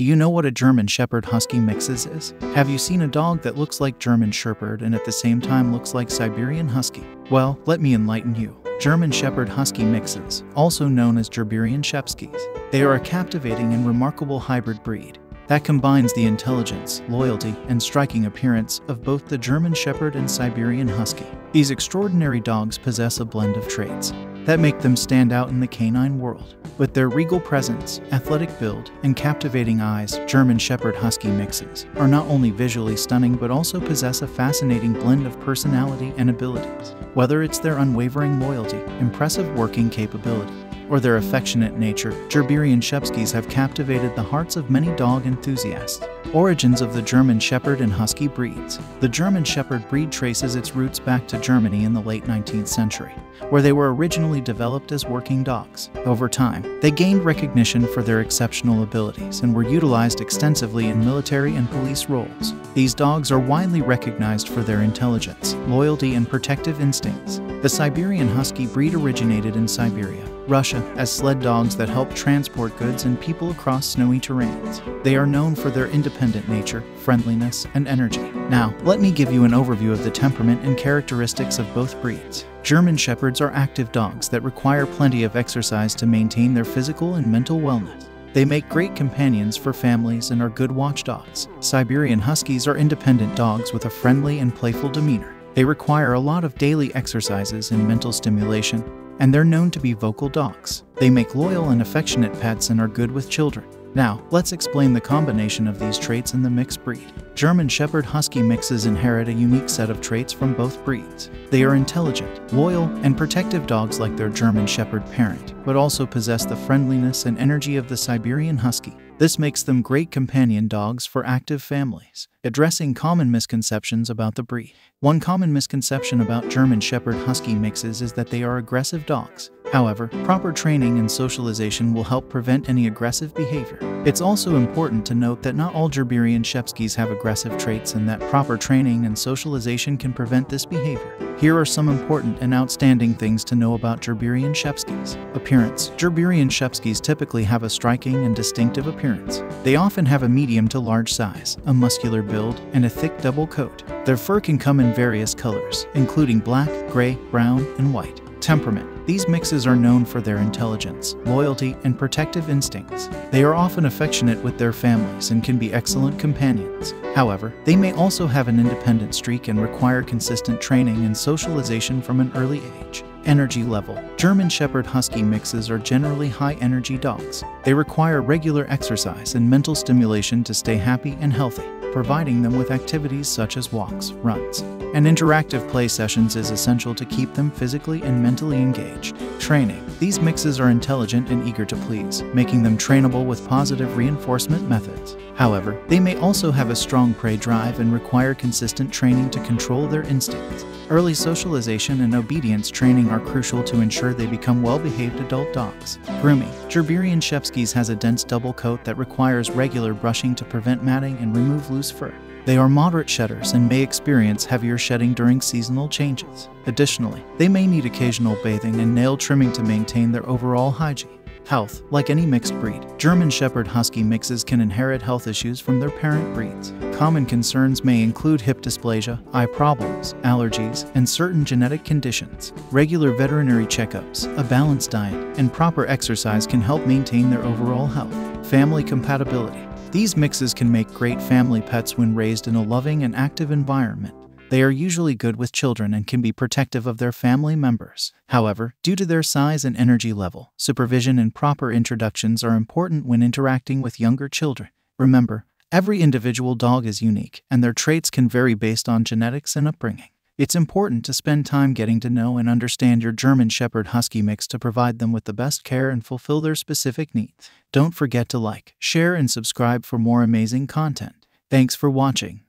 Do you know what a German Shepherd Husky mixes is? Have you seen a dog that looks like German Shepherd and at the same time looks like Siberian Husky? Well, let me enlighten you. German Shepherd Husky mixes, also known as Gerberian Shepskies. They are a captivating and remarkable hybrid breed that combines the intelligence, loyalty, and striking appearance of both the German Shepherd and Siberian Husky. These extraordinary dogs possess a blend of traits that make them stand out in the canine world. With their regal presence, athletic build, and captivating eyes, German Shepherd Husky mixes are not only visually stunning but also possess a fascinating blend of personality and abilities. Whether it's their unwavering loyalty, impressive working capability, or their affectionate nature, Gerberian Shepskies have captivated the hearts of many dog enthusiasts. Origins of the German Shepherd and Husky breeds. The German Shepherd breed traces its roots back to Germany in the late 19th century, where they were originally developed as working dogs. Over time, they gained recognition for their exceptional abilities and were utilized extensively in military and police roles. These dogs are widely recognized for their intelligence, loyalty, and protective instincts. The Siberian Husky breed originated in Siberia, Russia, as sled dogs that help transport goods and people across snowy terrains. They are known for their independent nature, friendliness, and energy. Now, let me give you an overview of the temperament and characteristics of both breeds. German Shepherds are active dogs that require plenty of exercise to maintain their physical and mental wellness. They make great companions for families and are good watchdogs. Siberian Huskies are independent dogs with a friendly and playful demeanor. They require a lot of daily exercises and mental stimulation, and they're known to be vocal dogs. They make loyal and affectionate pets and are good with children. Now, let's explain the combination of these traits in the mixed breed. German Shepherd Husky mixes inherit a unique set of traits from both breeds. They are intelligent, loyal, and protective dogs like their German Shepherd parent, but also possess the friendliness and energy of the Siberian Husky. This makes them great companion dogs for active families. Addressing common misconceptions about the breed. One common misconception about German Shepherd Husky mixes is that they are aggressive dogs. However, proper training and socialization will help prevent any aggressive behavior. It's also important to note that not all Gerberian Shepskies have aggressive traits and that proper training and socialization can prevent this behavior. Here are some important and outstanding things to know about Gerberian Shepskies. Appearance Gerberian Shepskies typically have a striking and distinctive appearance. They often have a medium to large size, a muscular build, and a thick double coat. Their fur can come in various colors, including black, gray, brown, and white. Temperament. These mixes are known for their intelligence, loyalty, and protective instincts. They are often affectionate with their families and can be excellent companions. However, they may also have an independent streak and require consistent training and socialization from an early age. Energy level. German Shepherd Husky mixes are generally high energy dogs. They require regular exercise and mental stimulation to stay happy and healthy providing them with activities such as walks, runs, and interactive play sessions is essential to keep them physically and mentally engaged. Training. These mixes are intelligent and eager to please, making them trainable with positive reinforcement methods. However, they may also have a strong prey drive and require consistent training to control their instincts. Early socialization and obedience training are crucial to ensure they become well behaved adult dogs. Grooming Gerberian Shepskies has a dense double coat that requires regular brushing to prevent matting and remove loose fur. They are moderate shedders and may experience heavier shedding during seasonal changes. Additionally, they may need occasional bathing and nail trimming to maintain their overall hygiene. Health. Like any mixed breed, German Shepherd Husky mixes can inherit health issues from their parent breeds. Common concerns may include hip dysplasia, eye problems, allergies, and certain genetic conditions. Regular veterinary checkups, a balanced diet, and proper exercise can help maintain their overall health. Family compatibility. These mixes can make great family pets when raised in a loving and active environment. They are usually good with children and can be protective of their family members. However, due to their size and energy level, supervision and proper introductions are important when interacting with younger children. Remember, every individual dog is unique, and their traits can vary based on genetics and upbringing. It's important to spend time getting to know and understand your German Shepherd Husky mix to provide them with the best care and fulfill their specific needs. Don't forget to like, share, and subscribe for more amazing content. Thanks for watching.